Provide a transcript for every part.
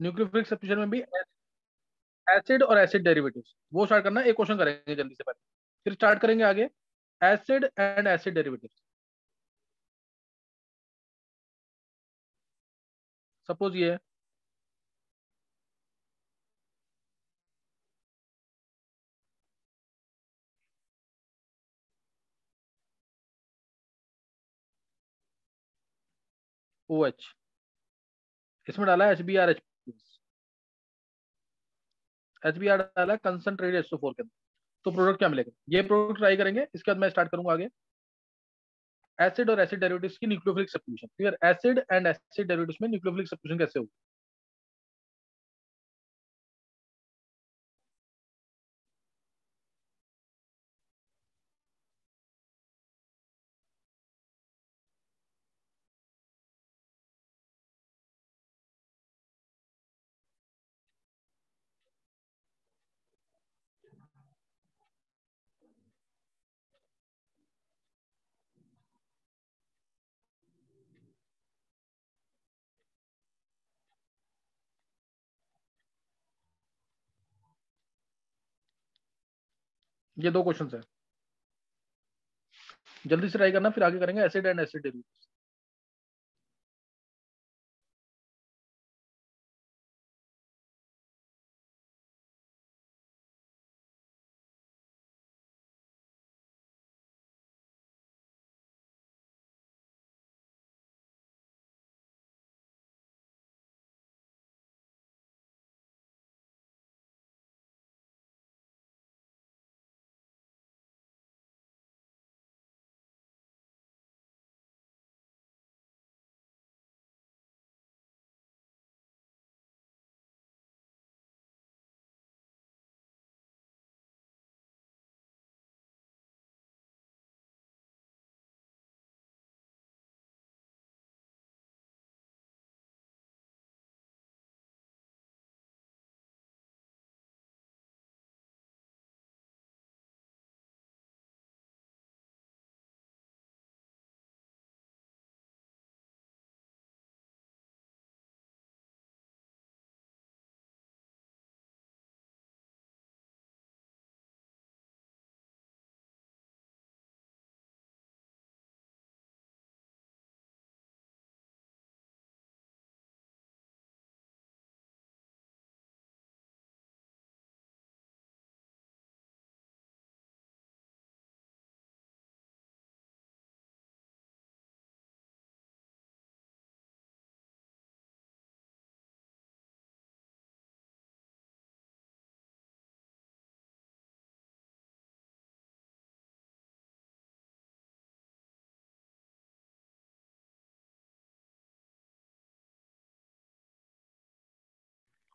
Nucleophilic substitution में भी acid और एसिड डेरिवेटिव्स वो स्टार्ट करना, एक क्वेश्चन करेंगे जल्दी से पहले। फिर स्टार्ट करेंगे आगे। Acid and acid derivatives suppose ये ओ OH इसमें डाला है H B R H H B R डाला कंसनट्रेट एच फोर के अंदर। तो प्रोडक्ट क्या मिलेगा? ये प्रोडक्ट ट्राई करेंगे, इसके बाद मैं स्टार्ट करूँगा आगे। एसिड और एसिड डेरिवेटिव्स की nucleophilic substitution clear acid and acid derivatives में न्यूक्लियोफिलिक सब्स्टिट्यूशन कैसे होगी? ये दो क्वेश्चन है। जल्दी से ट्राई करना, फिर आगे करेंगे acid and acid derivatives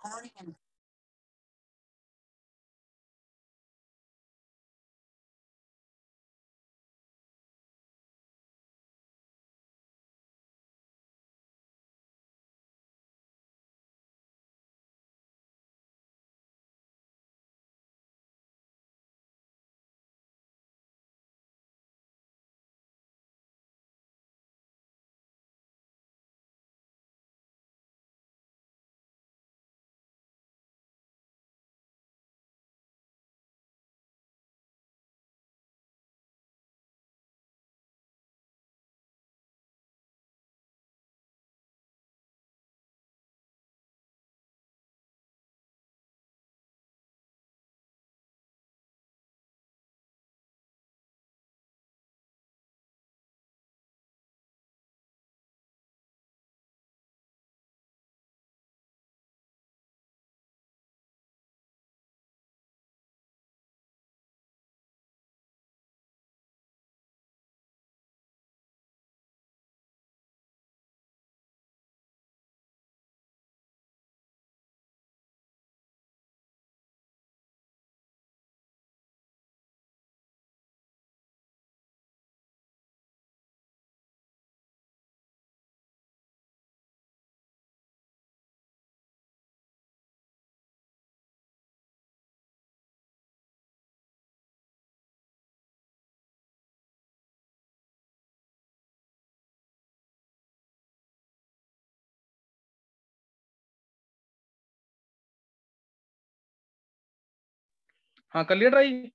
Morning. and हाँ कर लिया ट्राई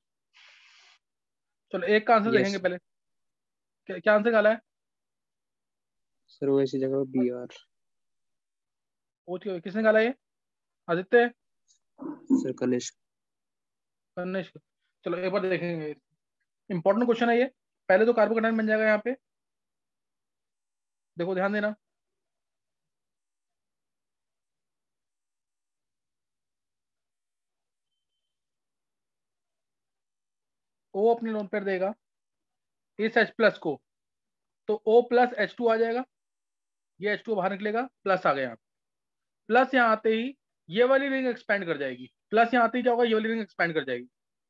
चलो एक का आंसर Yes. देखेंगे पहले। क्या, क्या आंसर डाला है? सर वो ऐसी जगह बी आर क्यों- किसने डाला ये? आदित्य? सर कनिष्क। कनिष्क। चलो एक बार देखेंगे। इंपॉर्टेंट क्वेश्चन है ये। पहले तो कार्बोकेटाइन बन जाएगा यहाँ पे। देखो ध्यान देना। ओ अपने लोन पर देगा, इस एच प्लस को तो ओ प्लस एच टू आ जाएगा, ये एच टू बाहर निकलेगा प्लस आ गया प्लस यहाँ आते ही ये वाली रिंग एक्सपेंड कर जाएगी। प्लस यहाँ आते ही क्या होगा, ये वाली रिंग एक्सपेंड कर जाएगी।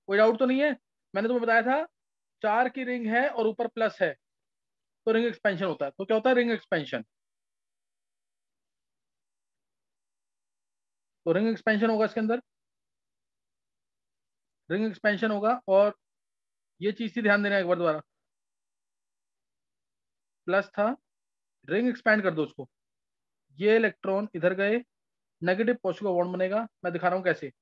कोई डाउट तो नहीं है? मैंने तुम्हें बताया था, चार की रिंग है और ऊपर प्लस है तो रिंग एक्सपेंशन होता है। तो क्या होता है? रिंग एक्सपेंशन तो रिंग एक्सपेंशन होगा इसके अंदर। रिंग एक्सपेंशन होगा और ये चीज़ से ध्यान देना एक बार दोबारा। प्लस था रिंग एक्सपैंड कर दो उसको। ये इलेक्ट्रॉन इधर गए नेगेटिव पॉजिटिव का बॉन्ड बनेगा, मैं दिखा रहा हूँ कैसे।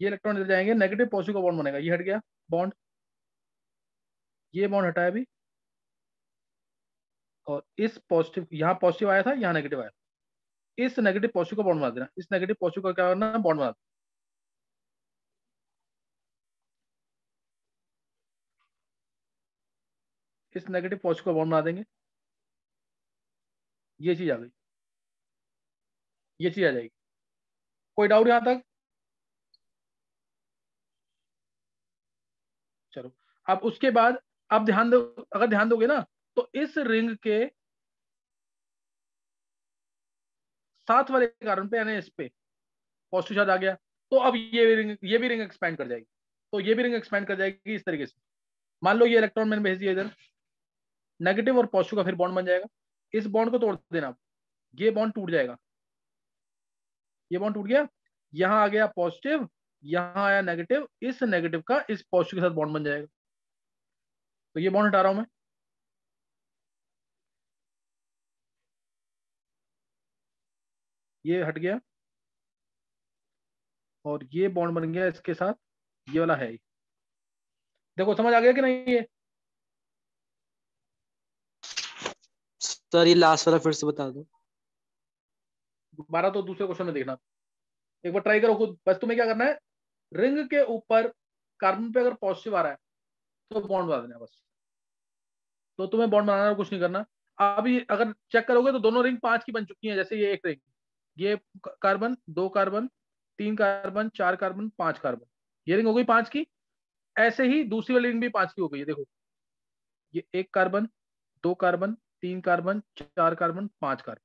ये इलेक्ट्रॉन इधर जाएँगे नेगेटिव पॉजिटिव बॉन्ड बनेगा, ये हट गया बॉन्ड ये बॉन्ड हटाया अभी। और इस पॉजिटिव यहाँ पॉजिटिव आया था, यहाँ नेगेटिव आया। इस नेगेटिव पॉजिटिव का बॉन्ड बना देना, इस नेगेटिव पॉजिटिव का क्या करना बॉन्ड बना इस नेगेटिव पॉजिटिव का बॉन्ड बना देंगे। ये चीज़ आ गई। ये चीज़ आ जाएगी। कोई डाउट यहाँ तक? चलो, अब उसके बाद अब ध्यान दो, अगर ध्यान दोगे ना तो इस रिंग के साथ वाले कारण पे, यानी इस पे पॉजिटिव चार्ज आ गया। तो अब ये रिंग ये भी रिंग एक्सपैंड कर जाएगी। तो ये भी रिंग एक्सपैंड कर जाएगी इस तरीके से। मान लो ये इलेक्ट्रॉन मैंने भेज दिया इधर। नेगेटिव और पॉजिटिव का फिर बॉन्ड बन जाएगा। इस बॉन्ड को तोड़ देना। ये बॉन्ड टूट जाएगा। ये बॉन्ड टूट गया। यहाँ आ गया पॉजिटिव, यहाँ आया नेगेटिव। इस नेगेटिव का इस पॉजिटिव के साथ बॉन्ड बन जाएगा। तो ये बॉन्ड हटा रहा हूँ मैं। ये हट गया। और ये बॉन्ड बन गया इसके साथ। ये वाला है। देखो, समझ आ गया कि नहीं ये? सर ये लास्ट वाला फिर से बता दो। दोबारा तो दूसरे क्वेश्चन में देखना। एक बार ट्राई करो खुद। बस तुम्हें क्या करना है? रिंग के ऊपर कार्बन पे अगर पॉजिटिव आ रहा है तो बॉन्ड बना देना बस। तो तुम्हें बॉन्ड बनाना कुछ नहीं करना। अभी अगर चेक करोगे तो दोनों रिंग पाँच की बन चुकी है, जैसे ये एक रिंग ये कार्बन दो कार्बन तीन कार्बन चार कार्बन पाँच कार्बन ये रिंग हो गई पाँच की। ऐसे ही दूसरी वाली रिंग भी पाँच की हो गई है, देखो। ये एक कार्बन दो कार्बन तीन कार्बन चार कार्बन पाँच कार्बन।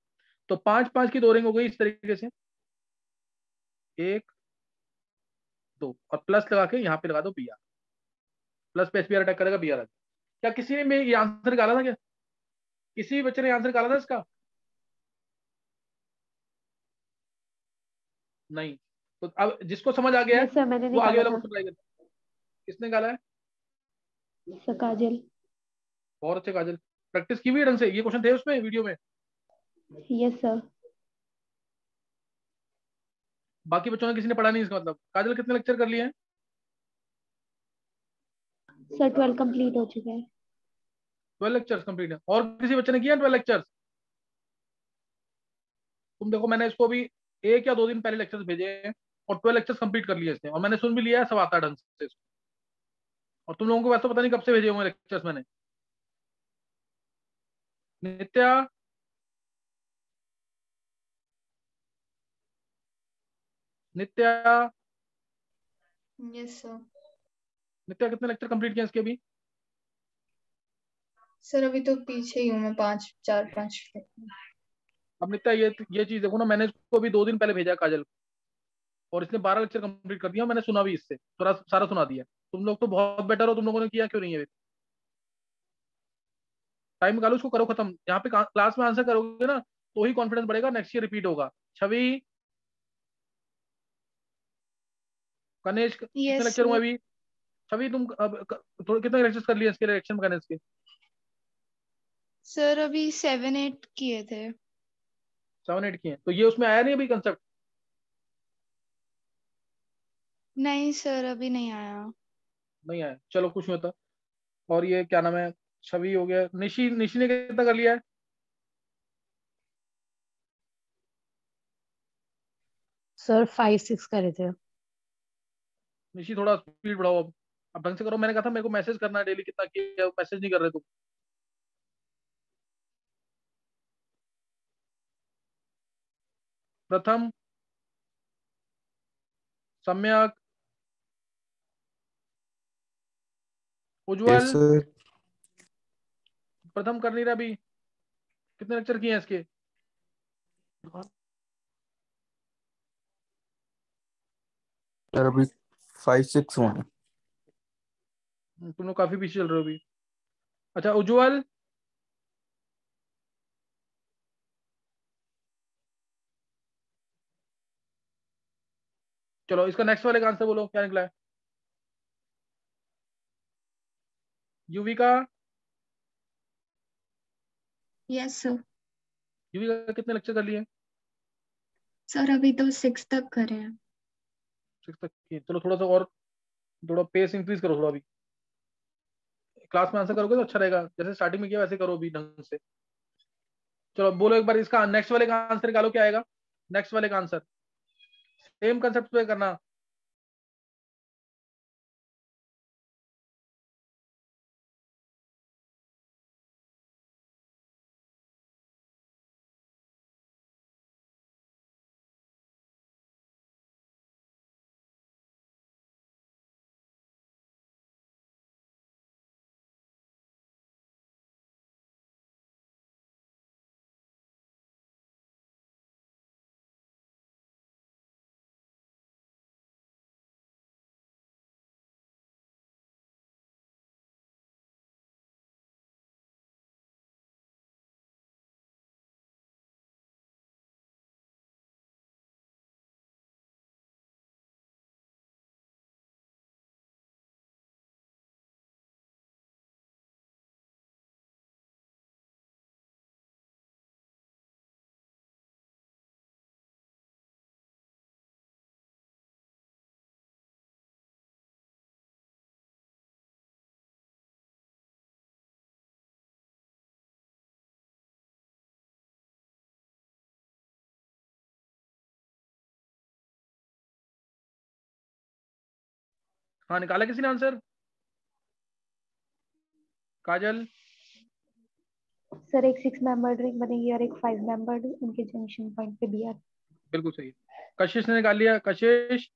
तो पाँच पाँच की दो रिंग हो गई इस तरीके से। एक दो और प्लस लगा के यहाँ पे लगा दो बी आर प्लस पे एस बी आर अटैक करेगा बी आर क्या किसी ने ये आंसर निकाला था क्या? किसी भी बच्चे ने आंसर निकाला था इसका? नहीं। तो अब जिसको समझ आ गया है वो आगे वाला क्वेश्चन ट्राई करता किसने निकाला है? काजल। बहुत अच्छे काजल। प्रैक्टिस की हुई ढंग से? ये क्वेश्चन थे उसमें वीडियो में? यस सर बाकी बच्चों ने किसी ने पढ़ा नहीं इसका मतलब? काजल कितने लेक्चर कर लिए हैं? सर ट्वेल्व कंप्लीट हो चुका है। ट्वेल्व लेक्चर्स कंप्लीट है। और किसी बच्चे ने किया ट्वेल्व लेक्चर्स तुम देखो मैंने इसको भी एक या दो दिन पहले लेक्चर्स भेजे हैं और ट्वेल्व लेक्चर्स कंप्लीट कर लिए इसने। और मैंने सुन भी लिया है सब आता ढंग से और तुम लोगों को वैसे पता नहीं कब से भेजे होंगे लेक्चर्स मैंने। नित्या? नित्या? यस सर नित्या कितने लेक्चर कंप्लीट किए इसके अभी? सर अभी तो पीछे ही हूँ मैं पाँच चार पाँच अब नित्या ये ये चीज़ देखो ना मैंने इसको अभी दो दिन पहले भेजा काजल। को और इसने बारह लेक्चर कंप्लीट कर दिया मैंने सुना भी इससे। थोड़ा सारा सुना दिया। तुम लोग तो बहुत बेटर हो तुम लोगों ने किया क्यों नहीं है? टाइम निकालो उसको करो खत्म। यहाँ पे क्लास में आंसर करोगे ना तो ही कॉन्फिडेंस बढ़ेगा नेक्स्ट ईयर रिपीट होगा। छवि? कनेश Yes, लेक्चर अभी? छवि तुम अब थोड़े कितने लेक्चर्स कर लिए इसके रिएक्शन मैकेनिक्स के? सर अभी सेवन एट किए थे। सेवन एट किए। तो ये उसमें आया नहीं अभी कंसेप्ट नहीं सर अभी नहीं आया। नहीं आया। चलो कुछ नहीं होता। और ये क्या नाम है? छवि हो गया। निशी निशी ने कितना कर लिया है? सर फाइव सिक्स करे थे। निशी थोड़ा स्पीड बढ़ाओ अब। अब ढंग से करो। मैंने कहा था मेरे को मैसेज करना है डेली कितना किया मैसेज नहीं कर रहे तुम। प्रथम सम्यक उज्जवल। प्रथम कर नहीं रहा अभी कितने लेक्चर किए हैं इसके? अभी फाइव सिक्स हुआ तुम लोग काफ़ी पीछे चल रहे हो अभी। अच्छा उज्जवल? चलो इसका नेक्स्ट वाले का आंसर बोलो क्या निकला है? युविका यस सर युविका कितने लेक्चर कर लिए सर अभी तो सिक्स तक करे हैं। सिक्स तक किए। चलो थोड़ा सा और थोड़ा पेस इंक्रीज करो थोड़ा अभी। क्लास में आंसर करोगे तो अच्छा रहेगा। जैसे स्टार्टिंग में किया वैसे करो अभी ढंग से। चलो बोलो एक बार इसका नेक्स्ट वाले का आंसर निकालो क्या आएगा? नेक्स्ट वाले का आंसर सेम कंसेप्ट पे करना। हाँ निकाला किसी ने आंसर? काजल? सर एक सिक्स मेंबर्ड रिंग बनेगी और एक फाइव मेंबर्ड उनके जंक्शन पॉइंट पे बी आर बिल्कुल सही। कशिश ने निकाल लिया। कशिश?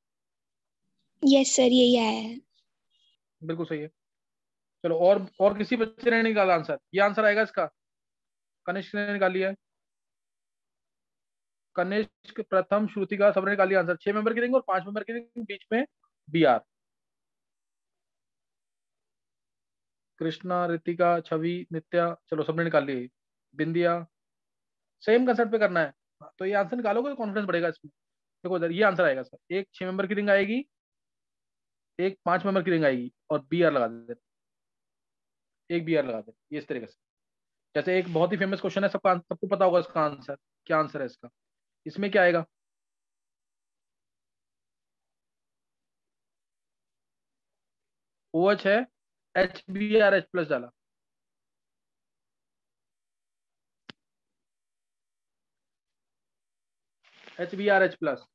यस सर यही आया है। बिल्कुल सही है। चलो और और किसी बच्चे ने निकाला आंसर? ये आंसर आएगा इसका। कनिष्क ने निकाल लिया। है कनिष्क प्रथम श्रुतिका सबने निकाल लिया आंसर। छह मेंबर की रिंग और पाँच मेंबर की रिंग बीच में बी आर कृष्णा, रितिका, छवि, नित्या, चलो सबने निकाल लिया बिंदिया सेम कंसेप्ट पे करना है। तो ये आंसर निकालोगे तो कॉन्फिडेंस बढ़ेगा इसमें। देखो इधर ये आंसर आएगा सर। एक छह मेंबर की रिंग आएगी, एक पाँच मेंबर की रिंग आएगी और बी आर लगा देते एक बी आर लगा दे इस तरीके से। जैसे एक बहुत ही फ़ेमस क्वेश्चन है, सबका सबको पता होगा इसका आंसर क्या आंसर है इसका। इसमें क्या आएगा? ओ एच है H B R H plus डाला। H B R H plus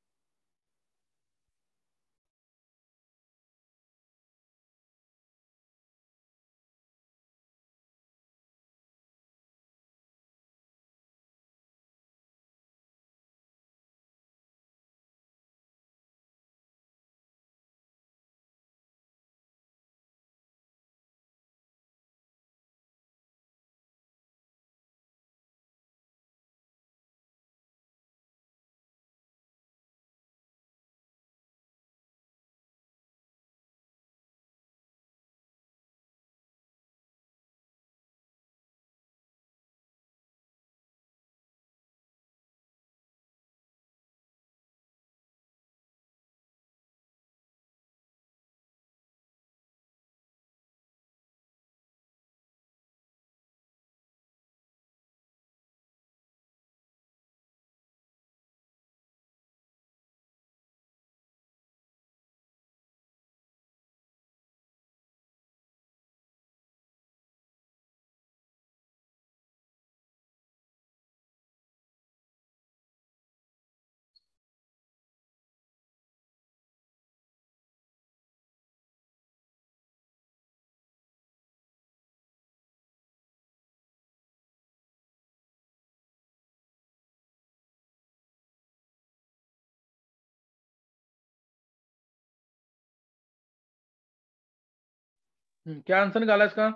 क्या आंसर निकाला इसका?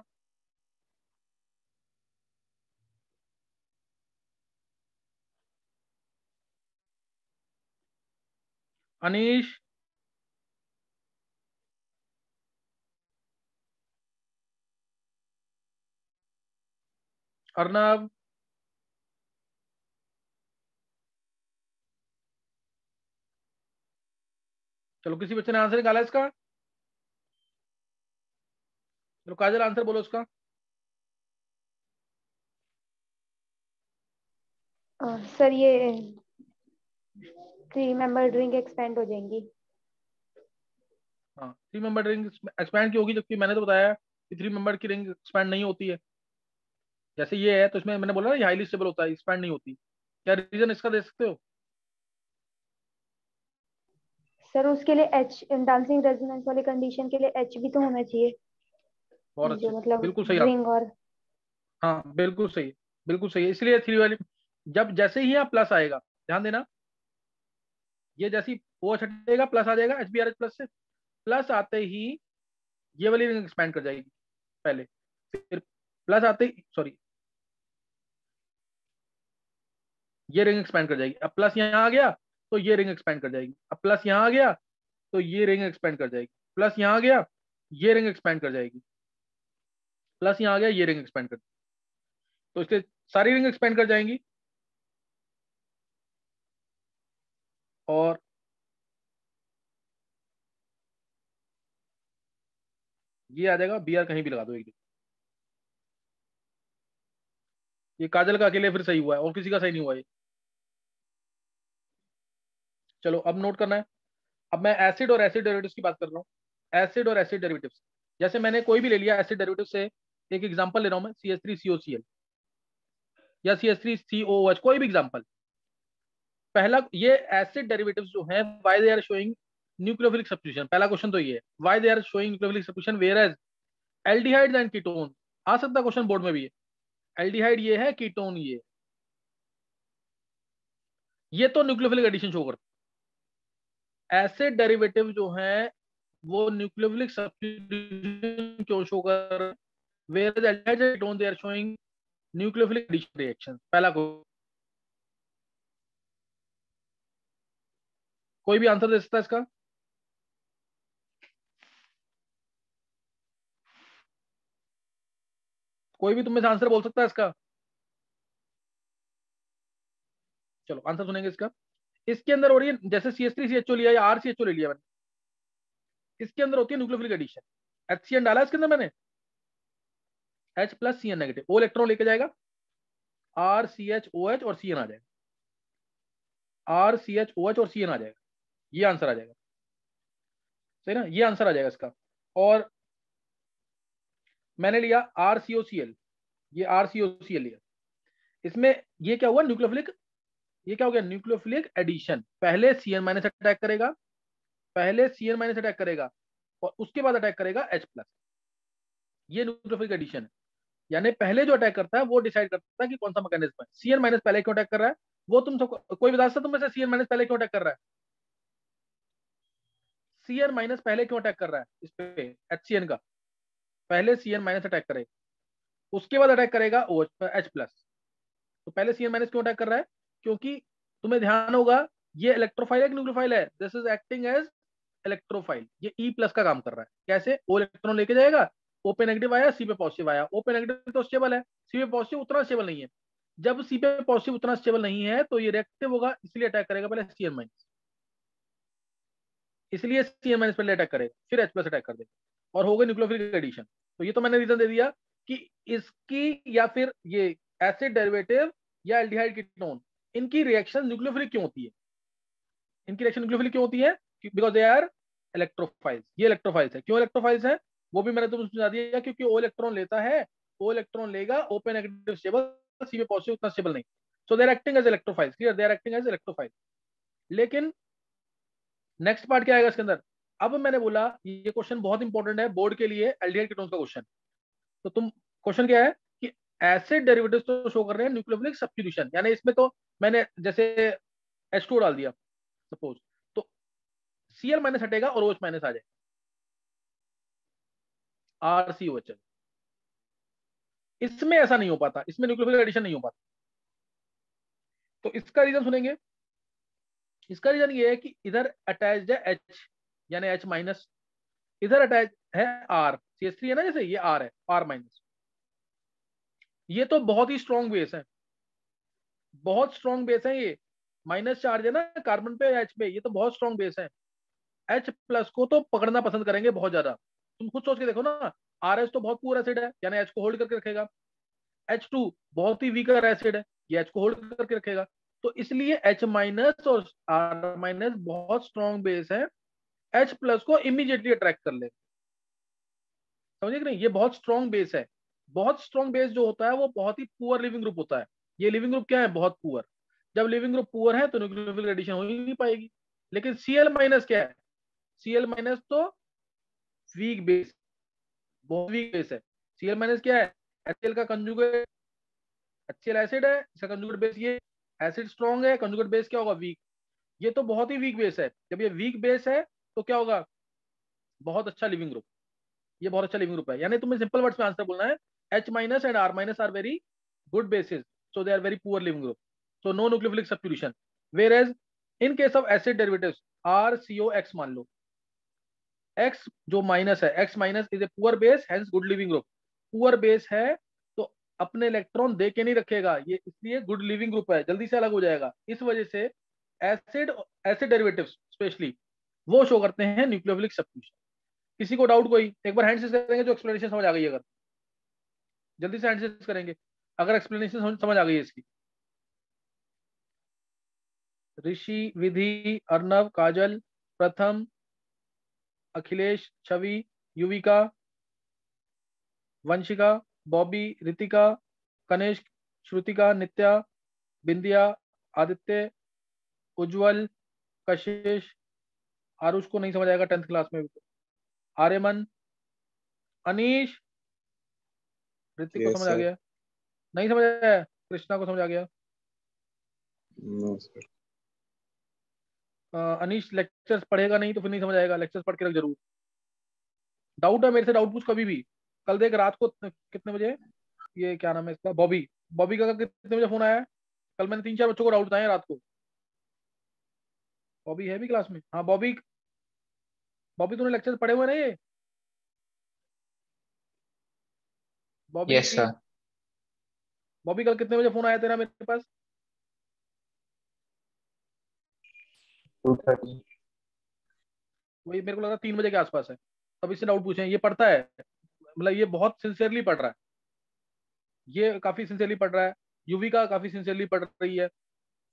अनीश? अर्नब? चलो किसी बच्चे ने आंसर निकाला इसका? चलो काजल आंसर बोलो उसका। सर ये थ्री मेंबर ड्रिंक एक्सपेंड हो जाएँगी। हाँ थ्री मेंबर रिंग एक्सपैंड की होगी? जबकि मैंने तो बताया कि थ्री मेंबर की रिंग एक्सपैंड नहीं होती है। जैसे ये है तो इसमें मैंने बोला ना ये हाईली स्टेबल होता है एक्सपैंड नहीं होती। क्या रीजन इसका दे सकते हो? सर उसके लिए एच डांसिंग रेजोनेंस वाली कंडीशन के लिए एच भी तो होना चाहिए। बहुत अच्छे मतलब बिल्कुल सही रिंग और हाँ बिल्कुल सही बिल्कुल सही इसलिए थ्री वाली जब जैसे ही यहाँ प्लस आएगा ध्यान देना ये जैसी वो हटेगा प्लस आ जाएगा H B R H plus से। प्लस आते ही ये वाली रिंग एक्सपैंड कर जाएगी पहले। फिर प्लस आते ही सॉरी ये रिंग एक्सपैंड कर जाएगी। अब प्लस यहाँ आ गया तो ये रिंग एक्सपैंड कर जाएगी। अब प्लस यहाँ आ गया तो ये रिंग एक्सपैंड कर जाएगी। प्लस यहाँ आ गया ये रिंग एक्सपैंड कर जाएगी। प्लस यहाँ आ गया ये रिंग एक्सपेंड कर। तो इसके सारी रिंग एक्सपेंड कर जाएँगी। और ये आ जाएगा बी आर कहीं भी लगा दो एक ये काजल का अकेले फिर सही हुआ है, और किसी का सही नहीं हुआ ये। चलो, अब नोट करना है। अब मैं एसिड और एसिड डेरिवेटिव्स की बात कर रहा हूँ। एसिड और एसिड डेरिवेटिव्स जैसे मैंने कोई भी ले लिया एसिड डेरिवेटिव से एक एग्जांपल ले रहा हूँ मैं सी एस सी या C S three C O H कोई भी एग्जांपल पहला, ये एसिड डेरिवेटिव्स जो हैं why they are showing nucleophilic substitution पहला क्वेश्चन तो ये है why they are showing nucleophilic substitution whereas aldehydes and ketone आ सकता क्वेश्चन बोर्ड में भी है एल्डिहाइड ये है कीटोन ये। ये तो न्यूक्लियोफिलिक एडिशन शो करता एसिड डेरिवेटिव जो है, वो न्यूक्लियोफिलिक सब्स्टिट्यूशन क्यों शो कर as aldehydes and ketone they are showing nucleophilic addition reaction पहला को कोई भी आंसर दे सकता है इसका? कोई भी तुम्हें से आंसर बोल सकता है इसका? चलो आंसर सुनेंगे इसका। इसके अंदर हो रही है, जैसे C S three C H O लिया या आर सी एच ओ ले लिया मैंने। इसके अंदर होती है nucleophilic addition H C N डाला इसके अंदर मैंने? H plus C N negative O electron लेके जाएगा। R C H O H और सी एन आ जाएगा। R C H O H और सी एन आ जाएगा। ये आंसर आ जाएगा। सही ना? ये आंसर आ जाएगा इसका। और मैंने लिया R C O C L ये R C O C L लिया। इसमें ये क्या हुआ? न्यूक्लियोफिलिक ये क्या हो गया? न्यूक्लियोफिलिक एडिशन पहले सी एन माइनस अटैक करेगा। पहले सी एन माइनस अटैक करेगा। और उसके बाद अटैक करेगा एच प्लस ये न्यूक्लियोफिलिक एडिशन है। यानी पहले जो अटैक करता है, वो डिसाइड करता है कि कौन सा मैकेनिज्म है। सी एन माइनस पहले क्यों अटैक कर रहा है? वो तुम कोई बता सकता तुम में से माइनस पहले क्यों अटैक कर रहा है? सी एन माइनस पहले क्यों अटैक कर रहा है? इस पे एचसीएन का। पहले सी एन माइनस अटैक करेगा। उसके बाद अटैक करेगा ओ एच प्लस तो पहले सी एन माइनस क्यों अटैक कर रहा है? क्योंकि तुम्हें ध्यान होगा, ये इलेक्ट्रोफाइल है न्यूक्लियोफाइल है? This is acting as electrophile ये ई प्लस का काम कर रहा है। कैसे? ओ इलेक्ट्रॉन लेके जाएगा? ओ नेगेटिव आया सी पे पॉजिटिव आया। ओ नेगेटिव तो स्टेबल है सी पे पॉजिटिव उतना स्टेबल नहीं है। जब सी पे पॉजिटिव उतना स्टेबल नहीं है तो ये रिएक्टिव होगा, इसलिए अटैक करेगा पहले सी एन माइनस इसलिए सी एन माइनस पहले अटैक करेगा फिर एच प्लस अटैक कर देगा। और हो गई न्यूक्लियोफिलिक एडिशन तो ये तो मैंने रीजन दे दिया कि इसकी या फिर ये एसिड डेरिवेटिव या एल्डिहाइड कीटोन इनकी रिएक्शन न्यूक्लियोफिलिक क्यों होती है? इनकी रिएक्शन न्यूक्लियोफिलिक क्यों होती है? बिकॉज़ दे आर इलेक्ट्रोफाइल्स ये इलेक्ट्रोफाइल्स है। क्यों इलेक्ट्रोफाइल्स है? वो भी मैंने तुमको समझा दिया क्योंकि ओ इलेक्ट्रॉन लेता है ओ इलेक्ट्रॉन लेगा ओ पे नेगेटिव स्टेबल सी पॉजिटिव उतना स्टेबल नहीं। So they are acting as electrophiles clear they are acting as electrophile लेकिन नेक्स्ट पार्ट क्या आएगा इसके अंदर? अब मैंने बोला, ये क्वेश्चन बहुत इंपॉर्टेंट है बोर्ड के लिए एल्डिहाइड कीटोन्स का क्वेश्चन तो तुम क्वेश्चन क्या है? कि एसिड डेरिवेटिव्स तो शो कर रहे हैं न्यूक्लियोफिलिक सब्स्टिट्यूशन यानी इसमें तो मैंने जैसे H2 डाल दिया सपोज़ तो Cl माइनस हटेगा और OH माइनस आ जाएगा। R C O H L इसमें ऐसा नहीं हो पाता, इसमें न्यूक्लियोफिलिक एडिशन नहीं हो पाता। तो इसका रीजन सुनेंगे। इसका रीजन ये है कि इधर अटैच्ड है एच यानी एच माइनस इधर अटैच है आर सी एस थ्री है ना जैसे, ये आर है आर माइनस ये तो बहुत ही स्ट्रॉन्ग बेस है। बहुत स्ट्रॉन्ग बेस है ये। माइनस चार्ज है ना कार्बन पे एच पे, ये तो बहुत स्ट्रॉन्ग बेस है। एच प्लस को तो पकड़ना पसंद करेंगे बहुत ज़्यादा। तुम खुद सोच के देखो ना आर एस तो बहुत पुअर एसिड है, यानी एच को होल्ड करके रखेगा। एच टू बहुत ही वीकर एसिड है, ये एच को होल्ड करके रखेगा। तो इसलिए एच माइनस और आर माइनस बहुत स्ट्रॉन्ग बेस है। एच प्लस को इमीडिएटली अट्रैक्ट कर ले समझे कि नहीं? ये बहुत स्ट्रॉन्ग बेस है। बहुत स्ट्रॉन्ग बेस जो होता है, वो बहुत ही पुअर लिविंग ग्रुप होता है। ये लिविंग ग्रुप क्या है? बहुत पुअर जब लिविंग ग्रुप पुअर है तो न्यूक्लियोफिलिक एडिशन हो ही नहीं पाएगी। लेकिन सीएल माइनस क्या है? सीएल माइनस तो वीक बेस बहुत वीक बेस है। सीएल माइनस क्या है? एचसीएल का कंजुगेट एचसीएल एसिड है, इसका कंजुगेट बेस ये एसिड स्ट्रॉन्ग है कंजुगेट बेस क्या होगा? वीक ये तो बहुत ही वीक बेस है। जब ये वीक बेस है तो क्या होगा? बहुत अच्छा लिविंग ग्रुप ये बहुत अच्छा लिविंग ग्रुप है। यानी तुम्हें सिंपल वर्ड्स में आंसर बोलना है। H minus and R minus are very good bases so, they are very poor living group so, no nucleophilic substitution whereas, in case of acid derivatives RCOX मान लो। X जो minus है X minus is a poor base hence good leaving group poor base है तो अपने electron दे के नहीं रखेगा, ये इसलिए गुड लिविंग ग्रुप है, जल्दी से अलग हो जाएगा। इस वजह से एसिड एसिड डेरिवेटिव्स स्पेशली वो शो करते हैं न्यूक्लियोफिलिक सब्स्टिट्यूशन किसी को डाउट कोई, एक बार हैंड से करेंगे तो एक्सप्लेनेशन समझ आ गई अगर। जल्दी से हैंड से करेंगे, अगर एक्सप्लेनेशन समझ आ गई इसकी। ऋषि, विधि अर्नव काजल, प्रथम अखिलेश छवि युविका वंशिका बॉबी रितिका कनेश श्रुतिका नित्या बिंदिया आदित्य उज्जवल कशिश। आरुष को नहीं समझ आएगा टेंथ क्लास में आर्यमन अनीश। ऋतिक को समझ आ गया। नहीं समझ आया? कृष्णा को समझ आ गया। नो सर अनीश लेक्चर्स पढ़ेगा नहीं तो फिर नहीं समझ आएगा। लेक्चर्स पढ़ के रख ज़रूर। डाउट है मेरे से डाउट पूछ कभी भी। कल देख रात को कितने बजे? ये क्या नाम है इसका? बॉबी बॉबी का कितने बजे फ़ोन आया? कल मैंने तीन चार बच्चों को डाउट बताया रात को। बॉबी है भी क्लास में। हाँ बॉबी बॉबी तूने लेक्चर पढ़े हुए ना ये? बॉबी सर बॉबी कल कितने बजे फ़ोन आया तेरा मेरे पास? वही मेरे को लगा तीन बजे के आसपास है। तब इससे डाउट पूछे ये पढ़ता है? मतलब ये बहुत सिंसियरली पढ़ रहा है। ये काफ़ी सिंसियरली पढ़ रहा है। युविका काफ़ी सिंसियरली पढ़ रही है।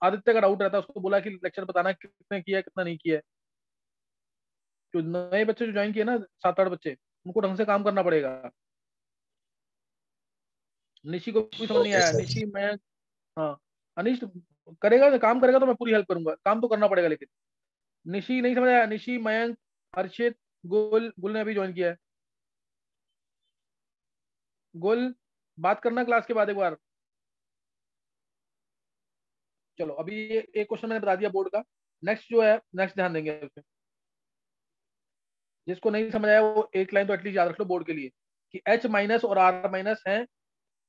आदित्य का डाउट रहता है उसको बोला कि लेक्चर बताना कितने किया है कितना नहीं किया है। जो नए बच्चे जो ज्वाइन किए ना सात आठ बच्चे उनको ढंग से काम करना पड़ेगा। निशी को भी समझ नहीं आया। निशी मैं हाँ अनिश करेगा काम करेगा तो मैं पूरी हेल्प करूँगा। काम तो करना पड़ेगा लेकिन। निशी, नहीं समझ आया? निशी, मयंक, हर्षित, गुल गुल ने अभी ज्वाइन किया है। गुल, बात करना क्लास के बाद एक बार। चलो, अभी ये एक क्वेश्चन मैंने बता दिया बोर्ड का। नेक्स्ट जो है नेक्स्ट ध्यान देंगे जिसको नहीं समझ आया, वो एक लाइन तो एटलीस्ट याद रख लो बोर्ड के लिए। कि H माइनस और R माइनस है।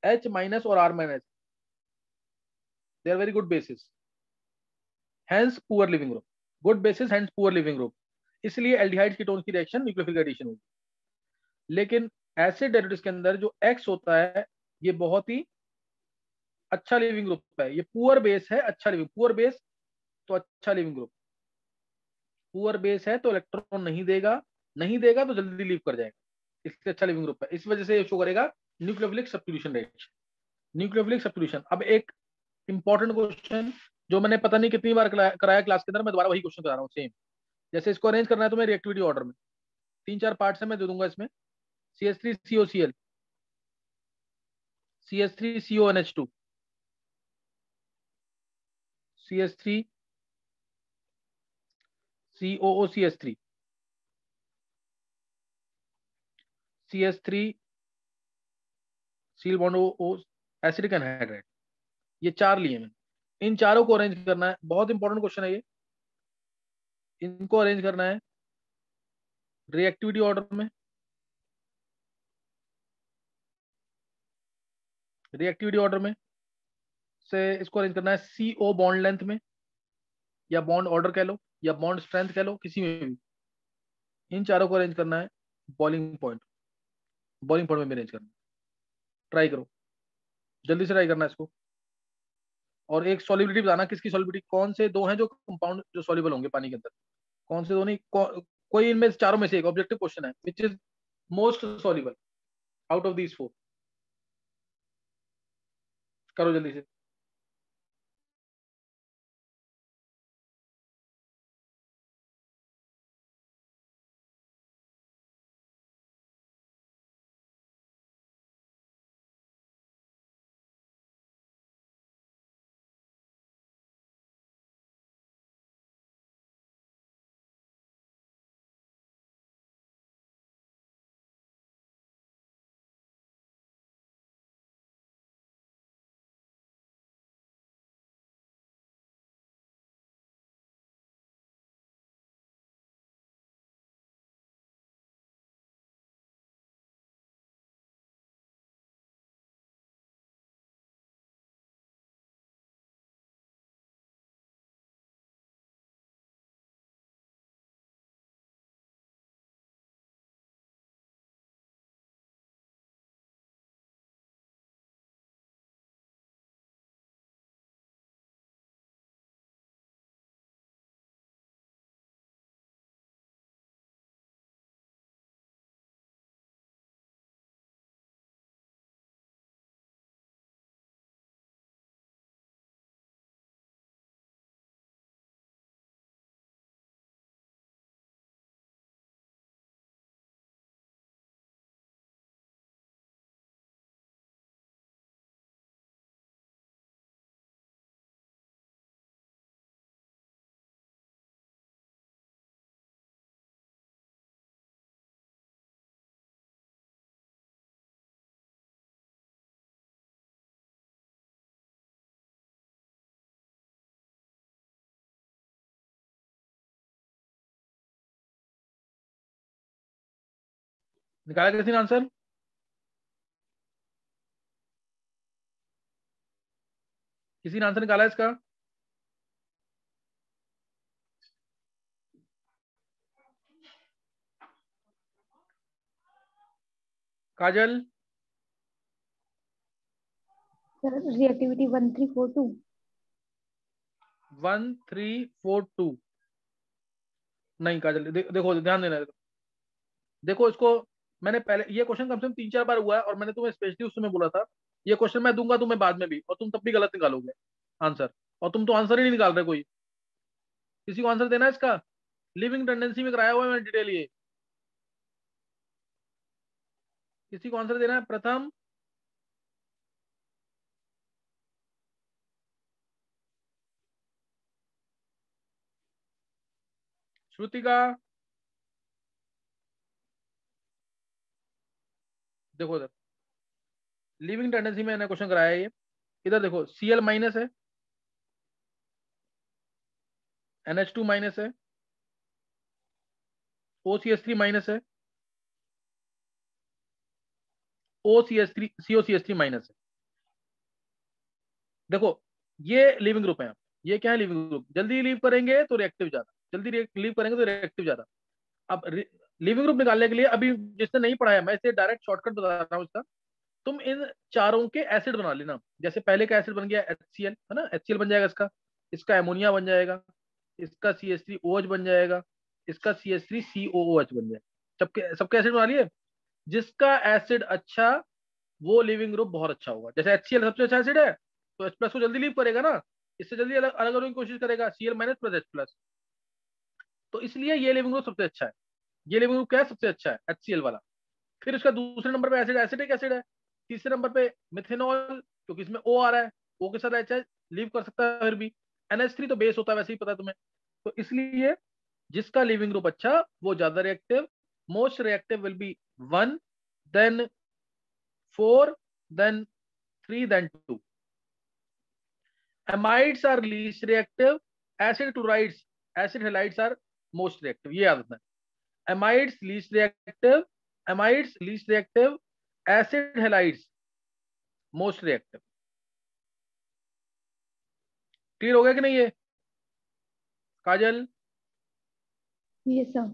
H माइनस और R minus they are very good bases hence poor leaving group good bases hence poor leaving group इसलिए एल्डिहाइड कीटोन की रिएक्शन न्यूक्लियोफिलिक एडिशन होगी। लेकिन एसिड डेरिवेटिव्स के अंदर जो X होता है, ये बहुत ही अच्छा लिविंग ग्रुप है। ये पुअर बेस है अच्छा लिविंग पुअर बेस तो अच्छा लिविंग ग्रुप पुअर बेस है तो इलेक्ट्रॉन नहीं देगा। नहीं देगा तो जल्दी लीव कर जाएगा। इसलिए अच्छा लिविंग ग्रुप है। इस वजह से ये शो करेगा nucleophilic substitution rate nucleophilic substitution अब एक इंपॉर्टेंट क्वेश्चन जो मैंने पता नहीं कितनी बार कराया क्लास के अंदर, मैं दोबारा वही क्वेश्चन करा रहा हूँ सेम जैसे इसको अरेंज करना है तो मैं रिएक्टिविटी ऑर्डर में। तीन चार पार्ट है, मैं दे दूँगा इसमें। C S three C O C L C S three C O N H two C S three C O O C S three C S three seal bond O acidic anhydride ये चार लिए मैंने इन चारों को arrange करना है। बहुत important question है ये। इनको अरेंज करना है रिएक्टिविटी ऑर्डर में। रिएक्टिविटी ऑर्डर में से इसको अरेंज करना है सी ओ बॉन्ड लेंथ में, या बॉन्ड ऑर्डर कह लो, या बॉन्ड स्ट्रेंथ कह लो, किसी में भी। इन चारों को अरेंज करना है बॉलिंग पॉइंट बॉलिंग पॉइंट में अरेंज करना है। ट्राई करो। जल्दी से ट्राई करना इसको। और एक सॉलिबिलिटी बताना किसकी सॉलिबिलिटी कौन से दो हैं जो कंपाउंड जो सॉलिबल होंगे पानी के अंदर? कौन से दो नहीं? को, कोई इनमें चारों में से एक ऑब्जेक्टिव क्वेश्चन है which is most soluble out of these four करो जल्दी से। निकाला किसी ने आंसर? किसी ने आंसर निकाला इसका? Kajal? Sir reactivity one three four two one three four two नहीं काजल दे, देखो ध्यान देना देखो इसको मैंने पहले, ये क्वेश्चन कम से कम तीन चार बार हुआ है और मैंने तुम्हें स्पेशली उस समय बोला था, ये क्वेश्चन मैं दूँगा तुम्हें बाद में भी और तुम तब भी गलत निकालोगे आंसर और तुम तो आंसर ही नहीं निकाल रहे कोई। किसी को आंसर देना है इसका? लिविंग टेंडेंसी में कराया हुआ है मैंने डिटेल ये। किसी को आंसर देना है? प्रथम। श्रुतिका देखो इधर। लिविंग टेंडेंसी में क्वेश्चन कराया ये। इधर देखो सी एल माइनस है। एन एच टू माइनस है। O C S three minus है। O C S three C O C S three minus है। देखो, ये लिविंग ग्रुप है ये क्या है लिविंग ग्रुप जल्दी लीव करेंगे तो रिएक्टिव ज़्यादा। जल्दी लीव करेंगे तो रिएक्टिव ज़्यादा। अब लिविंग ग्रुप निकालने के लिए अभी जिसने नहीं पढ़ाया, मैं इसे डायरेक्ट शॉर्टकट बता रहा हूँ इसका तुम इन चारों के एसिड बना लेना। जैसे पहले का एसिड बन गया एच है ना? एच बन जाएगा इसका। इसका एमोनिया बन जाएगा। इसका C S three O H बन जाएगा। इसका C S three C O O H बन जाएगा। सबके सबके एसिड बना लिए? जिसका एसिड अच्छा वो लिविंग ग्रुप बहुत अच्छा होगा। जैसे एच सी एल सबसे अच्छा एसिड है तो एच प्लस को जल्दी लीव करेगा ना? इससे जल्दी अलग अलग होने की कोशिश करेगा। C L minus plus H plus तो इसलिए ये लिविंग ग्रुप सबसे अच्छा है। ये ग्रुप क्या है सबसे अच्छा है एच वाला। फिर उसका दूसरे नंबर पे एसिड एसिडिक एसिड है। तीसरे नंबर पे मिथेनॉल क्योंकि इसमें ओ आ रहा है। ओ के साथ एच लीव कर सकता है फिर भी। एनएच तो बेस होता है, वैसे ही पता है तुम्हें। तो इसलिए जिसका लिविंग ग्रुप अच्छा वो ज़्यादा reactive most reactive will be one then four then three then two amides are least reactive, acid chlorides, acid halides are most reactive ये याद रखना amides least reactive. Amides least reactive. Acid halides most reactive clear हो गया कि नहीं ये? काजल? Yes sir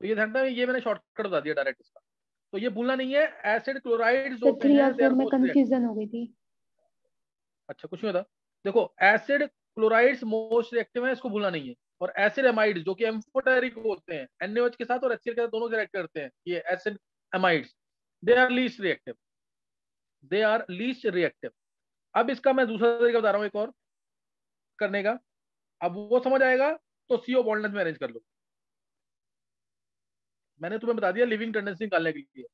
तो ये ध्यान ये मैंने शॉर्टकट बता दिया डायरेक्ट इसका। तो ये भूलना नहीं है एसिड क्लोराइड जो होते हैं में कंफ्यूजन हो गई थी। अच्छा कुछ नहीं होता। देखो एसिड क्लोराइड्स मोस्ट रिएक्टिव है इसको भूलना नहीं है। और एसिड एमाइड जो कि एम्फोटेरिक होते हैं NaOH के साथ और HCl के साथ दोनों रिएक्ट करते हैं, ये acid amides they are least reactive they are least reactive अब इसका मैं दूसरा तरीका बता रहा हूँ एक और करने का। अब वो समझ आएगा तो सीओ बॉन्ड लेंथ में अरेंज कर लो। मैंने तुम्हें बता दिया लिविंग टेंडेंसी निकालने के लिए।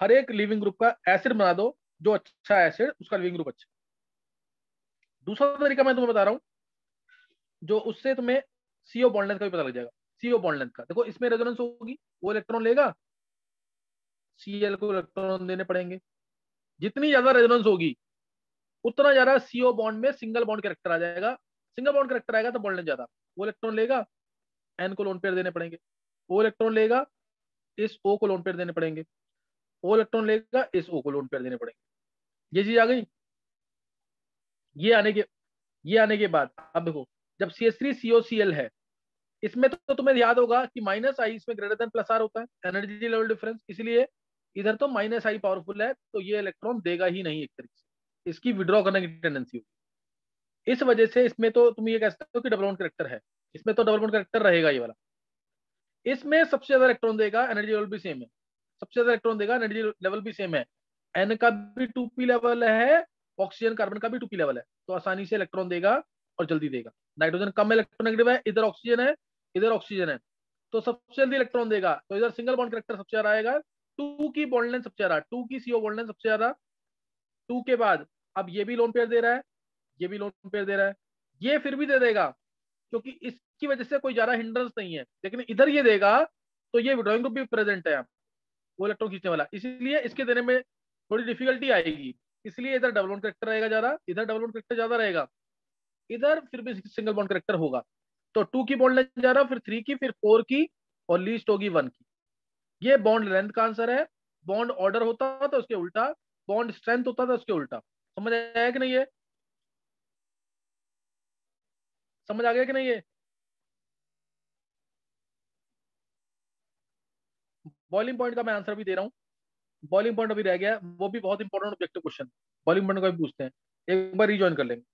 हर एक लिविंग ग्रुप का एसिड बना दो, जो अच्छा एसिड उसका लिविंग ग्रुप अच्छा। दूसरा तरीका मैं तुम्हें बता रहा हूँ, जो उससे तुम्हें सीओ बॉन्ड लेंथ का भी पता लग जाएगा। सीओ बॉन्ड लेंथ का। देखो, इसमें रेजोनेंस होगी, वो इलेक्ट्रॉन लेगा सीएल को इलेक्ट्रॉन देने पड़ेंगे। जितनी ज़्यादा रेजोनेंस होगी, उतना ज़्यादा सीओ बॉन्ड में सिंगल बॉन्ड कैरेक्टर आ जाएगा। सिंगल बॉन्ड कैरेक्टर आएगा तो बॉन्ड लेंथ ज़्यादा। वो इलेक्ट्रॉन लेगा एन को लोन पेयर देने पड़ेंगे। वो इलेक्ट्रॉन लेगा, इस ओ को लोन पेयर देने पड़ेंगे। वो इलेक्ट्रॉन लेगा, इस ओ को लोन पेयर देने पड़ेंगे। ये चीज़ आ गई। ये आने के, ये आने के बाद, अब देखो जब C S three CO C L है, इसमें तो तुम्हें याद होगा कि माइनस आई इसमें ग्रेटर देन प्लस आर होता है एनर्जी लेवल डिफरेंस इसलिए इधर तो माइनस आई पावरफुल है तो ये इलेक्ट्रॉन देगा ही नहीं एक तरीके से। इसकी विड्रॉ करने की टेंडेंसी होगी। इस वजह से इसमें तो तुम ये कह सकते हो कि डबल बॉन्ड करेक्टर है। इसमें तो डबल बॉन्ड करेक्टर रहेगा ये वाला। इसमें सबसे ज़्यादा इलेक्ट्रॉन देगा एनर्जी लेवल भी सेम है। सबसे ज़्यादा इलेक्ट्रॉन देगा एनर्जी लेवल भी सेम है। एन का भी टू पी लेवल है ऑक्सीजन कार्बन का भी टू पी लेवल है। तो आसानी से इलेक्ट्रॉन देगा और जल्दी देगा। नाइट्रोजन कम इलेक्ट्रोनेगेटिव है, इधर ऑक्सीजन है, इधर ऑक्सीजन है। तो सबसे जल्दी इलेक्ट्रॉन देगा। तो इधर सिंगल बॉन्ड करेक्टर सबसे ज़्यादा आएगा। टू की बॉन्ड सबसे ज़्यादा टू की सीओ बॉन्ड सबसे ज़्यादा। टू के बाद, अब ये भी लोन पेयर दे रहा है, ये भी लोन पेयर दे रहा है। ये फिर भी दे देगा, क्योंकि इसकी वजह से कोई ज़्यादा हिंड्रेंस नहीं है। लेकिन इधर ये देगा तो ये विड्रॉइंग ग्रुप भी प्रेजेंट है। वो इलेक्ट्रॉन खींचने वाला। इसीलिए इसके देने में थोड़ी डिफिकल्टी आएगी। इसलिए इधर डबल बॉन्ड करेक्टर रहेगा ज़्यादा, इधर डबल बॉन्ड करेक्टर ज़्यादा रहेगा। इधर फिर भी सिंगल बॉन्ड करेक्टर होगा। तो टू की बॉन्ड लेंथ ज़्यादा फिर थ्री की, फिर फोर की और लीस्ट होगी वन की। ये बॉन्ड लेंथ का आंसर है। बॉन्ड ऑर्डर होता तो उसके उल्टा बॉन्ड स्ट्रेंथ होता था उसके उल्टा। समझ आया कि नहीं है समझ आ गया कि नहीं है बॉइलिंग पॉइंट का मैं आंसर भी दे रहा हूँ। बॉइलिंग पॉइंट अभी रह गया। वो भी बहुत important objective question boiling point का भी पूछते हैं। एक बार रिजॉइन कर लेंगे।